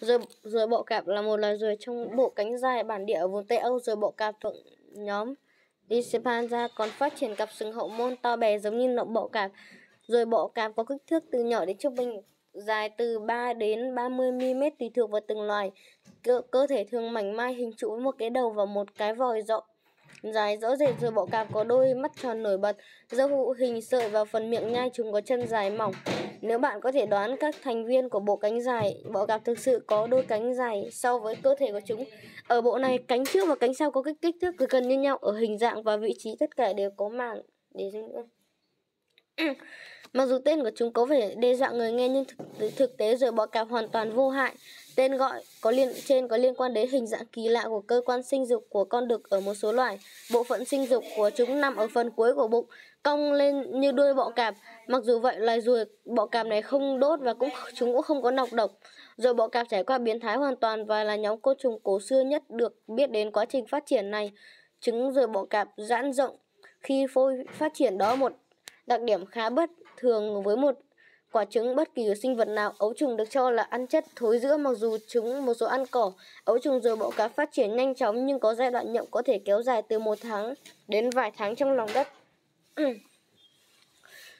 Rồi, rồi bộ cạp là một loài ruồi trong bộ cánh dài bản địa ở vùng Tây Âu. Rồi bộ cạp thuộc nhóm Disipanja còn phát triển cặp sừng hậu môn to bè giống như nậu bộ cạp. Rồi bộ cạp có kích thước từ nhỏ đến trung bình dài từ 3 đến 30 mm tùy thuộc vào từng loài. Cơ, cơ thể thường mảnh mai hình trụ với một cái đầu và một cái vòi rộng dài rõ rệt rồi bọ cạp có đôi mắt tròn nổi bật, dâu hụ hình sợi và phần miệng nhai chúng có chân dài mỏng. Nếu bạn có thể đoán các thành viên của bộ cánh dài, bọ cạp thực sự có đôi cánh dài so với cơ thể của chúng. Ở bộ này, cánh trước và cánh sau có kích kích thước gần như nhau ở hình dạng và vị trí tất cả đều có màng để dinh Ừ. Mặc dù tên của chúng có vẻ đe dọa người nghe nhưng thực, thực tế rồi bọ cạp hoàn toàn vô hại. Tên gọi có liên trên có liên quan đến hình dạng kỳ lạ của cơ quan sinh dục của con đực ở một số loài. Bộ phận sinh dục của chúng nằm ở phần cuối của bụng, cong lên như đuôi bọ cạp. Mặc dù vậy, loài ruồi bọ cạp này không đốt và cũng chúng cũng không có nọc độc. Rồi bọ cạp trải qua biến thái hoàn toàn và là nhóm côn trùng cổ xưa nhất được biết đến quá trình phát triển này. Trứng rồi bọ cạp giãn rộng khi phôi phát triển đó một đặc điểm khá bất thường với một quả trứng bất kỳ sinh vật nào. Ấu trùng được cho là ăn chất thối giữa, mặc dù chúng một số ăn cỏ. Ấu trùng rồi bọ cạp phát triển nhanh chóng, nhưng có giai đoạn nhậm có thể kéo dài từ một tháng đến vài tháng trong lòng đất.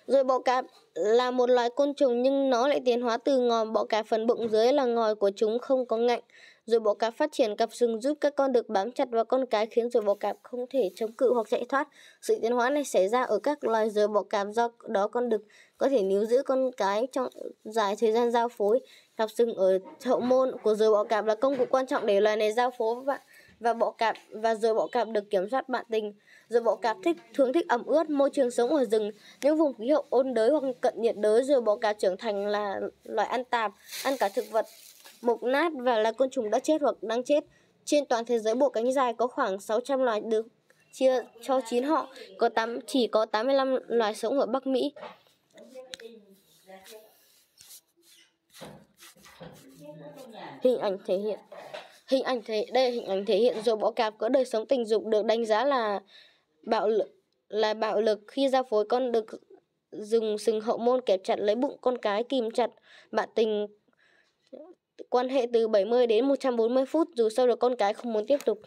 Rồi bọ cạp là một loài côn trùng, nhưng nó lại tiến hóa từ ngòi bọ cạp phần bụng dưới là ngòi của chúng không có ngạnh rồi bọ cạp phát triển cặp sừng giúp các con được bám chặt vào con cái khiến rồi bọ cạp không thể chống cự hoặc chạy thoát. Sự tiến hóa này xảy ra ở các loài rồi bọ cạp do đó con đực có thể níu giữ con cái trong dài thời gian giao phối. Cặp sừng ở hậu môn của rồi bọ cạp là công cụ quan trọng để loài này giao phối với bạn và bọ cạp và rồi bọ cạp được kiểm soát bạn tình. Rồi bọ cạp thích thường thích ẩm ướt, môi trường sống ở rừng, những vùng khí hậu ôn đới hoặc cận nhiệt đới rồi bọ cạp trưởng thành là loài ăn tạp, ăn cả thực vật mục nát và là côn trùng đã chết hoặc đang chết. Trên toàn thế giới bộ cánh dài có khoảng 600 loài được chia cho 9 họ, có 8 chỉ có 85 loài sống ở Bắc Mỹ. Hình ảnh thể hiện Hình ảnh thể đây hình ảnh thể hiện rồi bọ cạp có đời sống tình dục được đánh giá là bạo lực là bạo lực khi giao phối con được dùng sừng hậu môn kẹp chặt lấy bụng con cái kìm chặt bạn tình quan hệ từ 70 đến 140 phút, dù sau đó con cái không muốn tiếp tục.